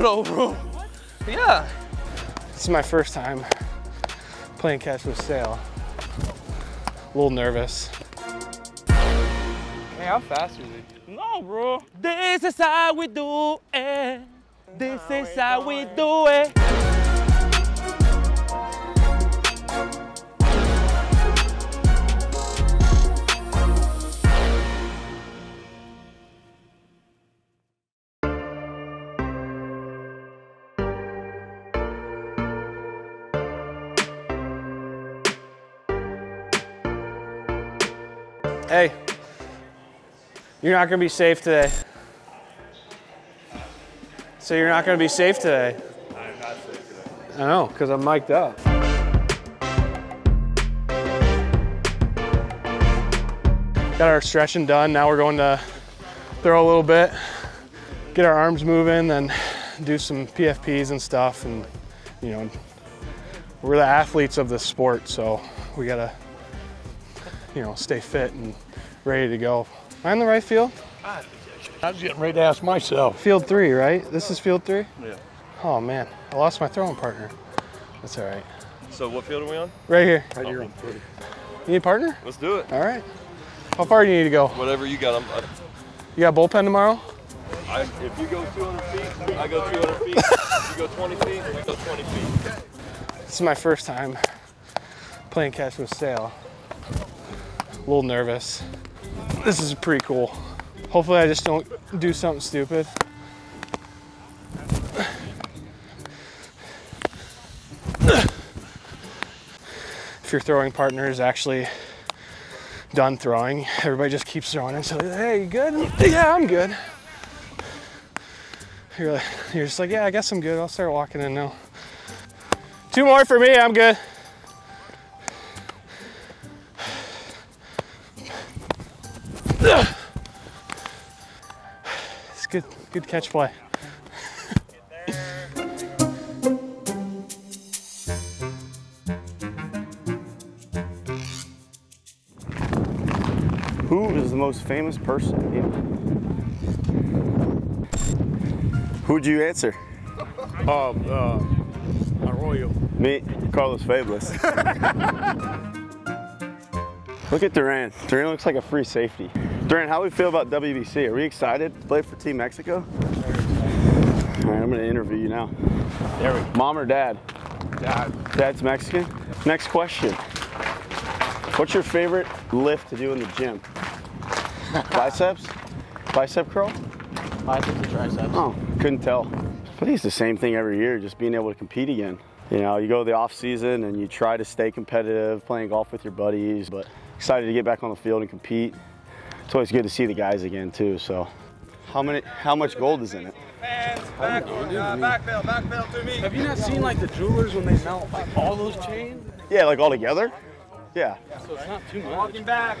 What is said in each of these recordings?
though, bro. Yeah. This is my first time playing catch with Sale. A little nervous. Hey, how fast are they? No, bro. This is how we do it. This is how we do it. Hey, you're not gonna be safe today. So you're not gonna be safe today. I'm not safe today. I know, because I'm mic'd up. Got our stretching done. Now we're going to throw a little bit, get our arms moving, then do some PFPs and stuff. And, you know, we're the athletes of the sport, so we gotta, you know, stay fit and ready to go. Am I in the right field? I was getting ready to ask myself. Field three, right? This is field three? Yeah. Oh man, I lost my throwing partner. That's all right. So what field are we on? Right here. Right here on You need a partner? Let's do it. All right. How far do you need to go? Whatever you got. I'm, I, You got bullpen tomorrow? I, if you go 200 feet, I go 200 feet. If you go 20 feet, I go 20 feet. This is my first time playing catch with Sale. A little nervous. This is pretty cool. Hopefully I just don't do something stupid. If your throwing partner is actually done throwing, everybody just keeps throwing And until, hey, you good? Yeah, I'm good. You're, like, you're just like, yeah, I guess I'm good. I'll start walking in now. Two more for me, I'm good. It's good, good catch play. Who is the most famous person? Yeah. Who'd you answer? Um, uh, Arroyo. Me, Carlos Fabulous. Look at Duran. Duran looks like a free safety. Duran, how do we feel about WBC? Are we excited to play for Team Mexico? All right, I'm gonna interview you now. There we go. Mom or dad? Dad. Dad's Mexican. Next question. What's your favorite lift to do in the gym? Biceps? Bicep curl? Biceps and triceps. Oh, couldn't tell. I think it's the same thing every year, just being able to compete again. You know, you go the off season and you try to stay competitive, playing golf with your buddies, but excited to get back on the field and compete. It's always good to see the guys again too. So, how many? How much gold is in it? Have you not seen like the jewelers when they melt like all those chains? Yeah, like all together. Yeah. So it's not too much. Walking back.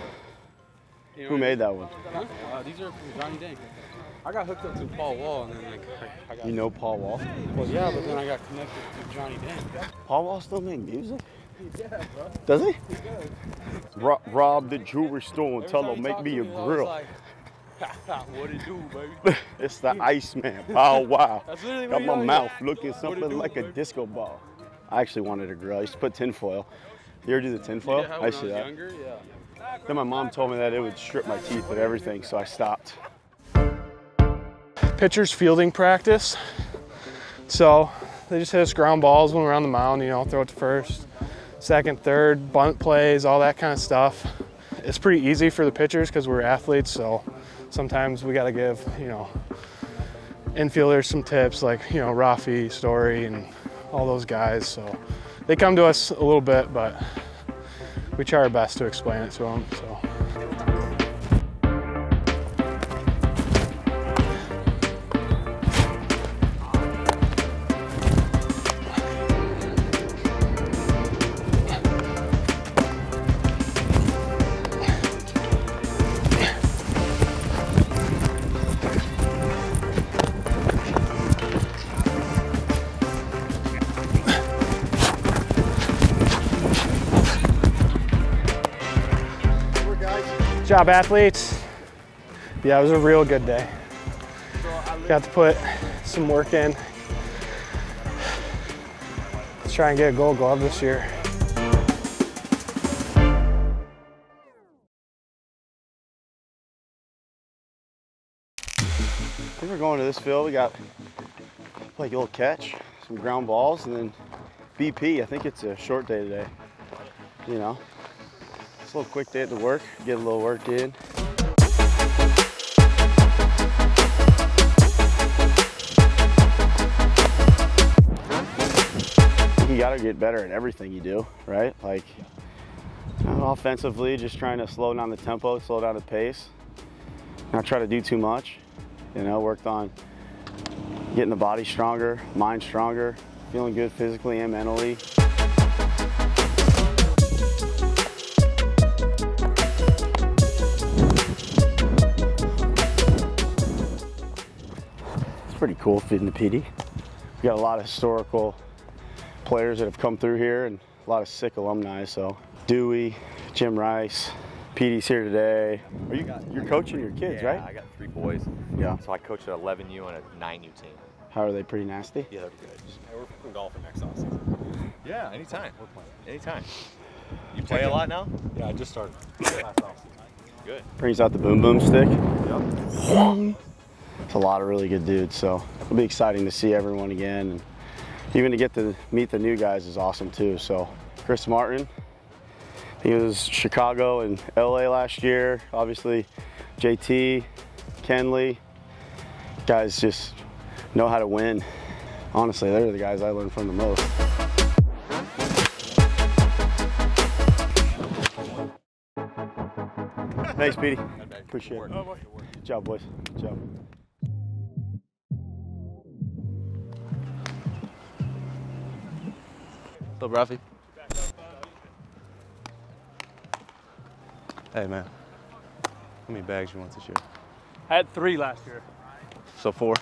Who made that one? Uh, these are from Johnny Dang. I got hooked up to Paul Wall and then like I, I got. You know Paul Wall? Well, yeah, but then I got connected to Johnny Dang. Paul Wall still make music? Does he? Ro- rob the jewelry store and tell them make me a grill. what it do, baby? it's the Iceman. Oh wow. That's literally Got my mouth said. looking something do, like a disco ball. I actually wanted a grill. I used to put tinfoil. You ever do the tinfoil? Yeah, I when used to that. younger, yeah. Then my mom told me that it would strip my teeth of everything, so I stopped. pitchers fielding practice. So they just hit us ground balls when we're on the mound, you know, throw it to first, second, third, bunt plays, all that kind of stuff. It's pretty easy for the pitchers because we're athletes, so sometimes we got to give, you know, infielders some tips like, you know, Rafi, Story, and all those guys. So they come to us a little bit, but we try our best to explain it to them. So. Job, athletes. Yeah, it was a real good day. Got to put some work in, Let's try and get a gold glove this year. We're going to this field. We got like a little catch, some ground balls, and then BP. I think it's a short day today. You know, it's a little quick day at the work. Get a little work in. You got to get better at everything you do, right? Like offensively, just trying to slow down the tempo, slow down the pace, not try to do too much. You know, worked on getting the body stronger, mind stronger, feeling good physically and mentally. Pretty cool fitting the PD. We got a lot of historical players that have come through here and a lot of sick alumni. So Dewey, Jim Rice, PD's here today. Are you you're coaching your kids, right? yeah, right? I got three boys. Yeah. So I coach an 11U and a 9U team. How are they? Pretty nasty. Yeah, they're good. we're fucking golfing next offseason. Yeah, anytime. We're playing. Anytime. You play a lot now? Yeah, I just started. Good. Brings out the boom boom stick. It's a lot of really good dudes. So it'll be exciting to see everyone again, and even to get to meet the new guys is awesome too. So Chris Martin, he was Chicago and LA last year. Obviously, JT, Kenley, guys just know how to win. Honestly, they're the guys I learned from the most. Thanks, Petey. Appreciate it. Good job, boys. Good job. What's up, Rafi? Hey, man. How many bags you want this year? I had three last year. So four.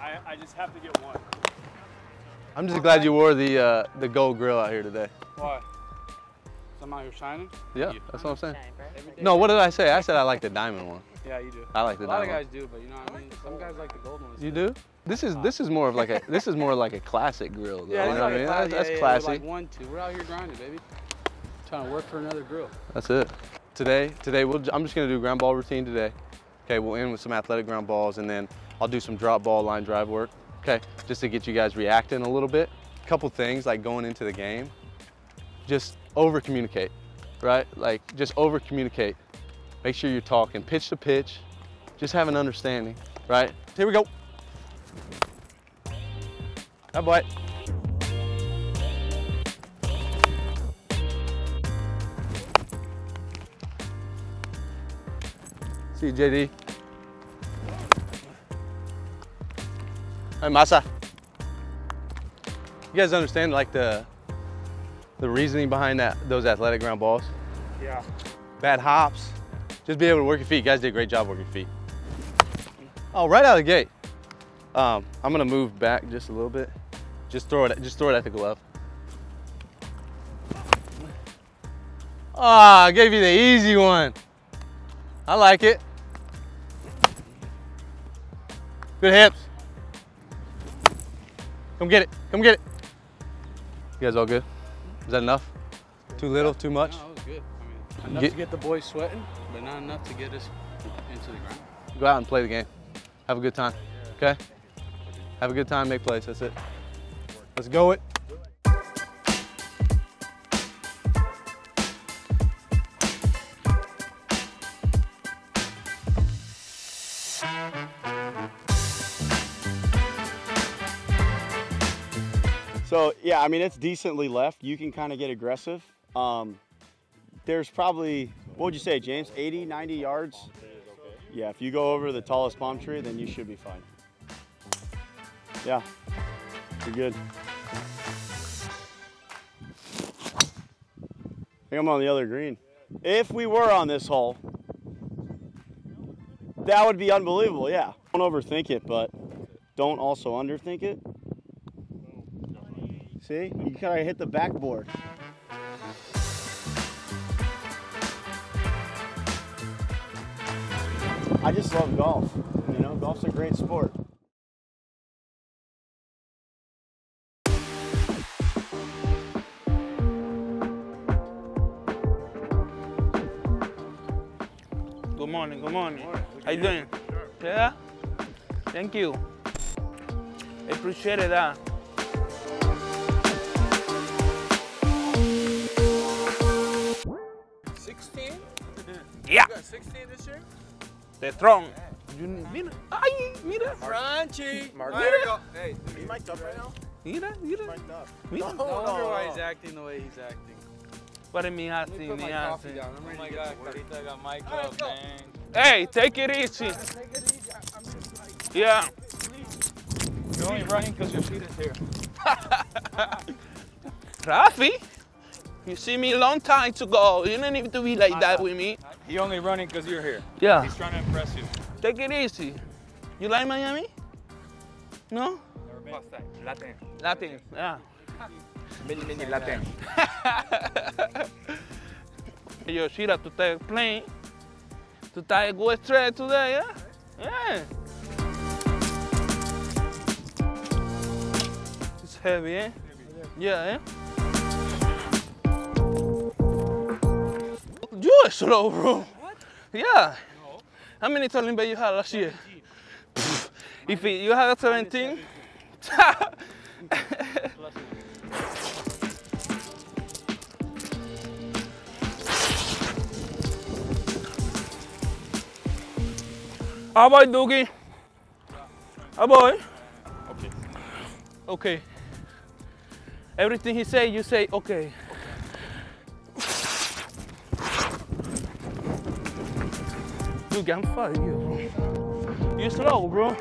I, I just have to get one. I'm just glad you wore the uh, the gold grill out here today. Why? I'm out here shining? Yeah, that's what I'm saying. No, what did I say? I said I like the diamond one. Yeah, you do. I like the A lot of diamond. guys do, but you know what I mean? Some guys like the gold ones. You do? This is this is more of like a this is more like a classic grill. Though, Yeah, you know like what I mean? That's, yeah, yeah. Like one, two. We're out here grinding, baby. Trying to work for another grill. That's it. Today, today we'll, I'm just gonna do ground ball routine today. Okay, we'll end with some athletic ground balls and then I'll do some drop ball line drive work. Okay, just to get you guys reacting a little bit. A couple things like going into the game, just over communicate, right? Like just over communicate. Make sure you're talking pitch to pitch. Just have an understanding, right? Here we go. That boy. See you, JD. Hey, Masa. You guys understand like the the reasoning behind that those athletic ground balls? Yeah. Bad hops. Just be able to work your feet. You guys did a great job working your feet. Oh, right out of the gate. Um, I'm gonna move back just a little bit. Just throw it. Just throw it at the glove. Ah, I gave you the easy one. I like it. Good hips. Come get it. Come get it. You guys all good? Is that enough? Too little? Too much? No, it was good. I mean, enough Get- to get the boys sweating, but not enough to get us into the ground. Go out and play the game. Have a good time. Okay? Have a good time, make plays. That's it. Let's go it. So yeah, I mean it's decently left. You can kind of get aggressive. Um, there's probably what would you say, James? 80, 90 yards. Yeah, if you go over the tallest palm tree, then you should be fine. Yeah, you're good. I think I'm on the other green. If we were on this hole, that would be unbelievable. Yeah. Don't overthink it, but don't also underthink it. See, you kind of hit the backboard. I just love golf. You know, golf's a great sport. Good morning. How you doing? Yeah? Thank you. I appreciate that. Sixteen? Yeah, got sixteen this year? the throne. You, mira, ay, mira, Franchi. Mark. There you go. Hey, You mic'd up right now? mira, mira, mira. no wonder why he's acting the way he's acting. What me así, Put my me coffee down. I'm oh ready Oh my God, get to work. Carita got mic up, man. Hey, take it easy. Yeah. You're only running because your feet is here. Rafi, you see me a long time to go. You don't need to be like that with me. He only running because you're here. Yeah. He's trying to impress you. Take it easy. You like Miami? No? Latin. Latin, yeah. Many, many Latin. Yo, Shira, tú estás playing. Tú estás go straight today, yeah? Yeah. It's heavy, eh? Yeah, eh? You are slow, bro. What? Yeah. How many turning bet you had last year? Pff, If it- you had a 17, Aboy, Doogie. Aboy. Okay. Okay. Everything he say, you say okay. Dude, I'm fighting you, bro. You slow, bro.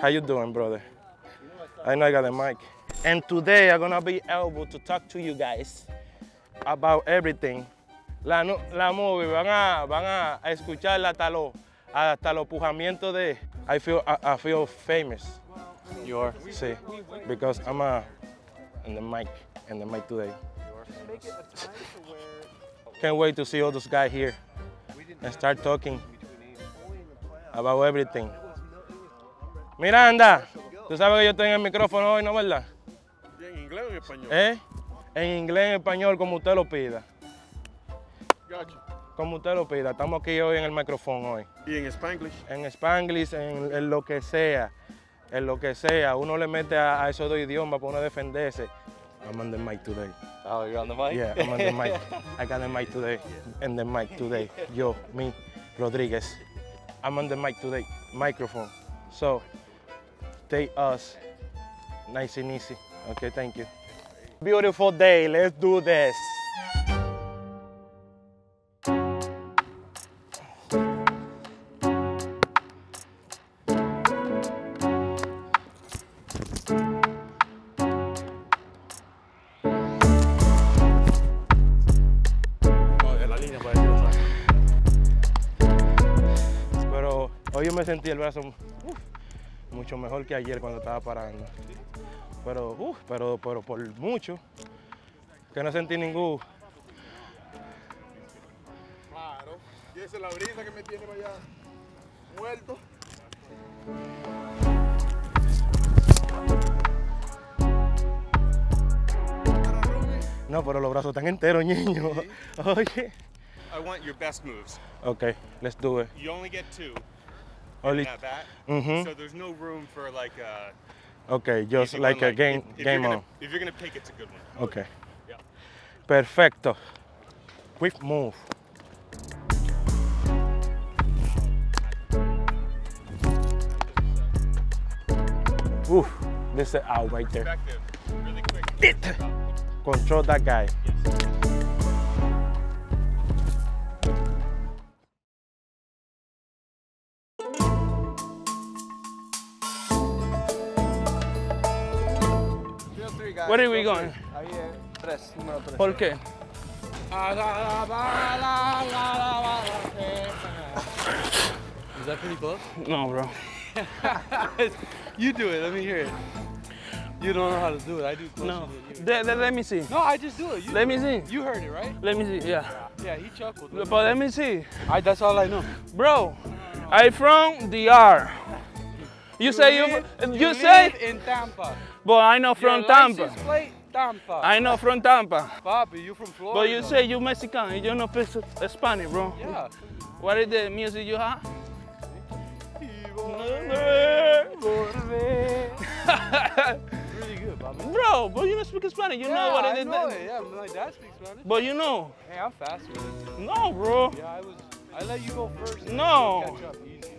How you doing, brother? I know I got a mic. And today I'm gonna be able to talk to you guys about everything. La, la movie van a, van a escucharla hasta los hasta los pujamientos de I feel I, I feel famous. You are? Sí. Because I'm a in the mic in the mic today. Can't wait to see all those guys here and start talking about everything. Miranda, tú sabes que yo estoy en el micrófono hoy, ¿no verdad? ¿En inglés o en español? ¿Eh? En inglés, en español, como usted lo pida. Gotcha. Como usted lo pida. Estamos aquí hoy en el micrófono hoy. ¿Y en Spanglish? En Spanglish, en, en lo que sea. En lo que sea. Uno le mete a, a esos dos idiomas para uno defenderse. I'm on the mic today. Oh, you're on the mic? Yeah, I'm on the mic. I got the mic today. And the mic today. Yo, me, Rodriguez. I'm on the mic today. Microphone. So, take us nice and easy. Okay, thank you. Beautiful day. Let's do this. Pero hoy yo me sentí el brazo mucho mejor que ayer cuando estaba parando. Pero, uf, pero, pero por mucho, que no sentí ningún. Claro. Y esa es la brisa que me tiene allá muerto. No, pero los brazos están enteros, niño. Oye. I want your best moves. Okay, let's do it. You only get two Only, that bat, Mhm. so there's no room for like a okay, just like one, a game, if, if game you're on. If you're gonna pick, it's a good one. Okay. Yeah. Perfecto. Quick move. Oof, this is out right there. Really quick. Control that guy. Where are we going? Ahí es tres, número tres. ¿Por qué? Is that pretty close? No, bro. you do it. Let me hear it. You don't know how to do it. I do closer No. than you. De- de- let me see. No, I just do it. You Let do me it. see. You heard it, right? Let me see. Yeah. Yeah, he chuckled. But let me see. I, that's all I know. Bro, I from DR. You say you, live- you, live say, in Tampa. But I know from Tampa. plate Tampa. I know from Tampa. Papi, you from Florida. But you say you Mexican and you know speak Spanish, bro. Yeah. What is the music you have? really good, Papi. Bro, but you don't speak Spanish. You yeah, know what it I is. know it. Yeah, my dad speaks Spanish. But you know. Hey, I'm faster than you. No, bro. Yeah, I was. I let you go first. and No. Catch up easy.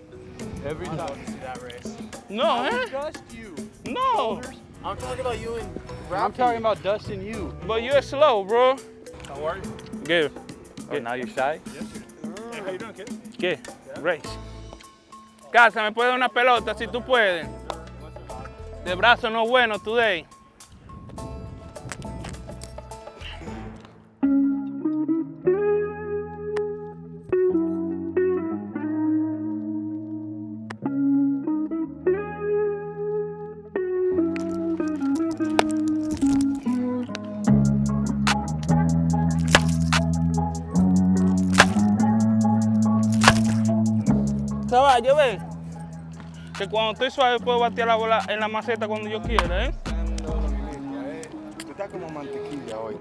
Every time. to see that race. No, I eh? would you. No. I'm talking about you and. I'm talking about Dustin, you. But you're slow, bro. How are you? Good. Oh, now you're shy. Hey, how you doing, kid? ¿Qué? Race. Casa, ¿me puede una pelota si tú puedes? De brazo no bueno today. Caballo, ve. Que cuando estoy suave puedo batear la bola en la maceta cuando yo quiera, ¿eh? Está como mantequilla hoy.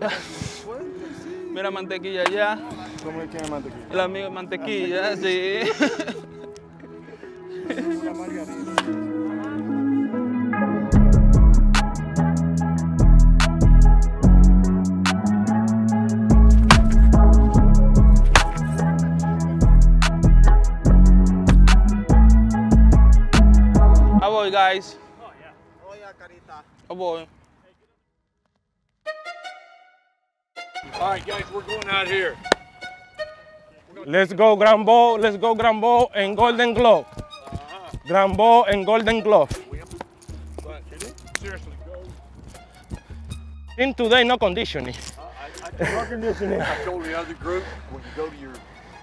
Mira mantequilla ya. ¿Cómo es que es mantequilla? El amigo mantequilla, sí. I voy. All right, guys, we're going out here. Let's go Grand Ball, let's go Grand Ball and Golden Glove. Uh-huh. Grand Ball and Golden Glove. Seriously, go. In today, uh, no conditioning. I told the other group when you go to your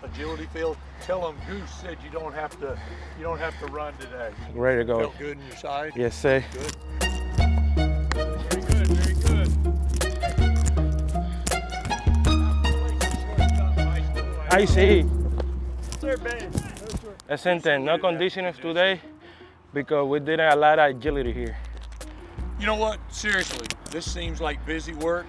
agility field, tell them Goose said you don't have to, you don't have to run today. Ready to go. Felt good in your side. Yes, sir. Good. I see. Sir, Ben. Essential, no conditioning today because we did a lot of agility here. You know what? Seriously, this seems like busy work,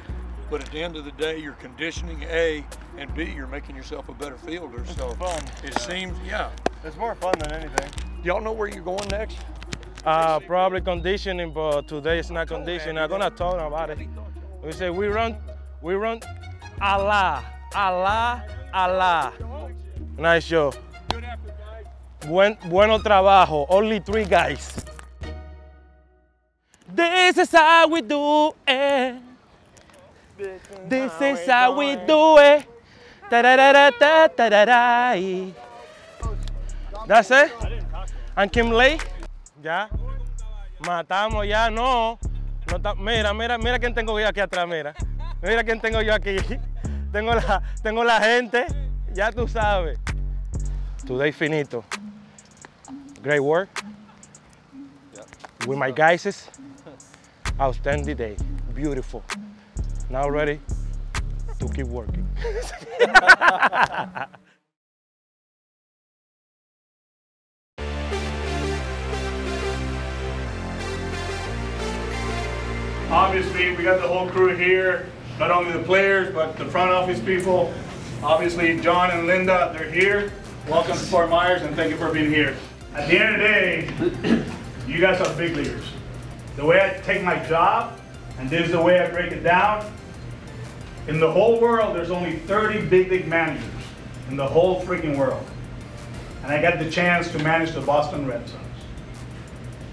but at the end of the day, you're conditioning A, and B, you're making yourself a better fielder. So fun. it seems, yeah. It's more fun than anything. Y'all know where you're going next? Uh, probably conditioning, but today it's not conditioning. I'm gonna talk about it. We say we run, we run, Allah, Allah, Allah. Nice show. Buen, bueno trabajo. Only three guys. This is how we do it. This is how we do it. Ta-da-da-da-da-da-da-da. That's it. And Kim Lee. Ya. Matamos ya, no. no ta- mira, mira, mira quién tengo yo aquí atrás, mira. Mira quién tengo yo aquí. Tengo la, tengo la gente, ya tú sabes. Today finito. Great work. With my guys. Outstanding day. Beautiful. Now ready to keep working. Obviously, we got the whole crew here, not only the players, but the front office people. Obviously, John and Linda, they're here. Welcome to Fort Myers and thank you for being here. At the end of the day, you guys are big leaguers. The way I take my job, and this is the way I break it down, in the whole world, there's only 30 big league managers in the whole freaking world. And I got the chance to manage the Boston Red Sox.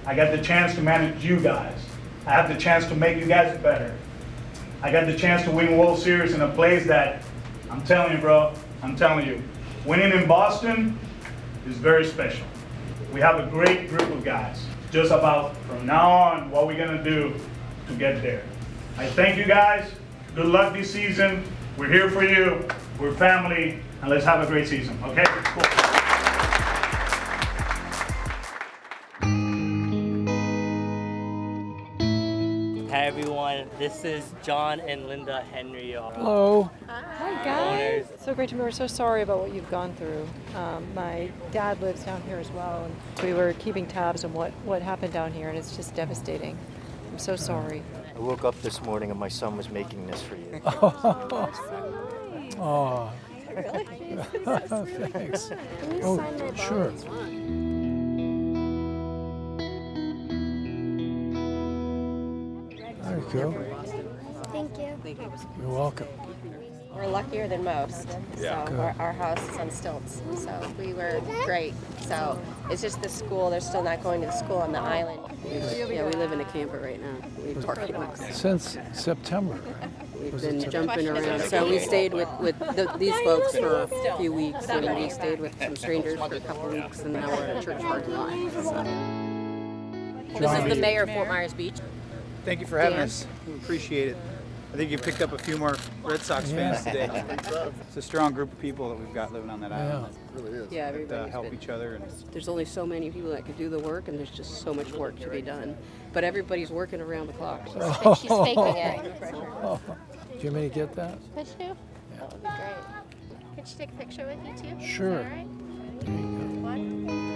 I got the chance to manage you guys. I have the chance to make you guys better. I got the chance to win World Series in a place that, I'm telling you, bro, I'm telling you, winning in Boston is very special. We have a great group of guys. Just about from now on, what we're gonna do to get there. I thank you guys. Good luck this season. We're here for you. We're family, and let's have a great season, okay? Cool. Everyone, this is John and Linda Henry. Hello. Hi Owners. guys. So great to meet. We're so sorry about what you've gone through. Um, my dad lives down here as well, and we were keeping tabs on what what happened down here, and it's just devastating. I'm so sorry. I woke up this morning and my son was making this for you. Oh. Really? Thanks. Can you Oh, sign my sure. Go. Thank you. Thank you. You're welcome. We're luckier than most. Yeah. So our, our house is on stilts. So we were great. So it's just the school. They're still not going to the school on the island. Yeah, we live in a camper right now. We park. Since September. We've been jumping around. So we stayed with, with the, these folks for a few weeks, and we stayed with some strangers for a couple weeks, and now we're at a church parking lot. This is the mayor of Fort Myers Beach. Thank you for having Dan. us. We appreciate it. I think you picked up a few more Red Sox fans Yeah. today. It's a strong group of people that we've got living on that island. Yeah. Really is. Yeah, that, uh, everybody's help been- each other. And There's only so many people that could do the work, and there's just so much work to be done. But everybody's working around the clock. so- She's faking it. Do you want me to get that? Could you? Yeah. That would be great. Could she take a picture with you too? Is Sure. that all right? One.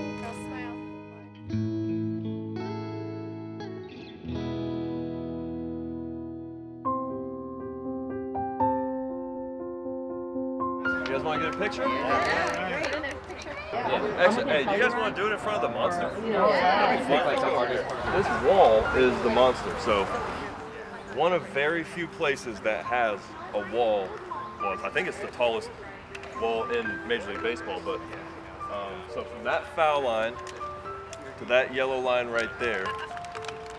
A picture? Yeah. Actually, hey, you guys want to do it in front of the monster? That'd be fun. This wall is the monster. So, one of very few places that has a wall. Well, I think it's the tallest wall in Major League Baseball. But um, so from that foul line to that yellow line right there,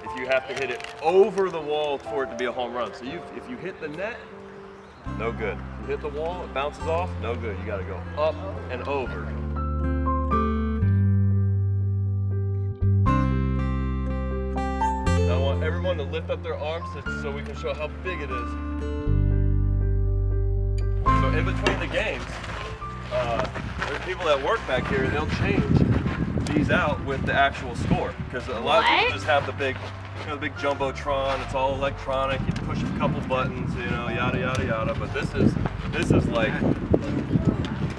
if you have to hit it over the wall for it to be a home run. So you, if you hit the net, no good. You hit the wall, it bounces off, no good. You got to go up and over. Now I want everyone to lift up their arms so- we can show how big it is. So in between the games, uh, there's people that work back here, and they'll change these out with the actual score. Because a lot of people just have the big, you know, the big jumbotron. It's all electronic. You push a couple buttons, you know, yada yada yada. But this is, this is like,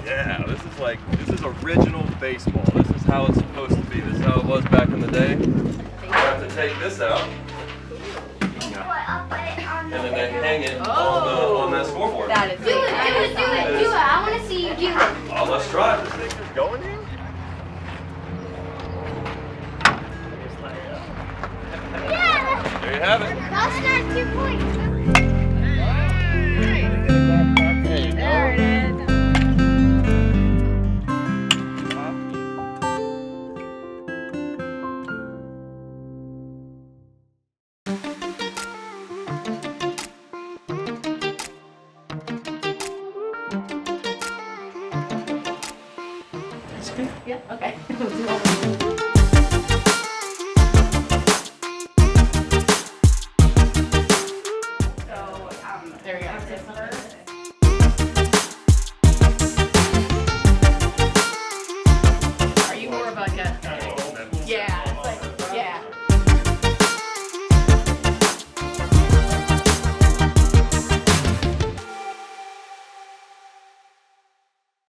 yeah, this is like, this is original baseball. This is how it's supposed to be. This is how it was back in the day. You have to take this out, and then they hang it on, the, on that scoreboard. That is Do it, do it, do it, do it. I want to see you do it. Oh, let's try. This thing is going in. You have it. I'll two points.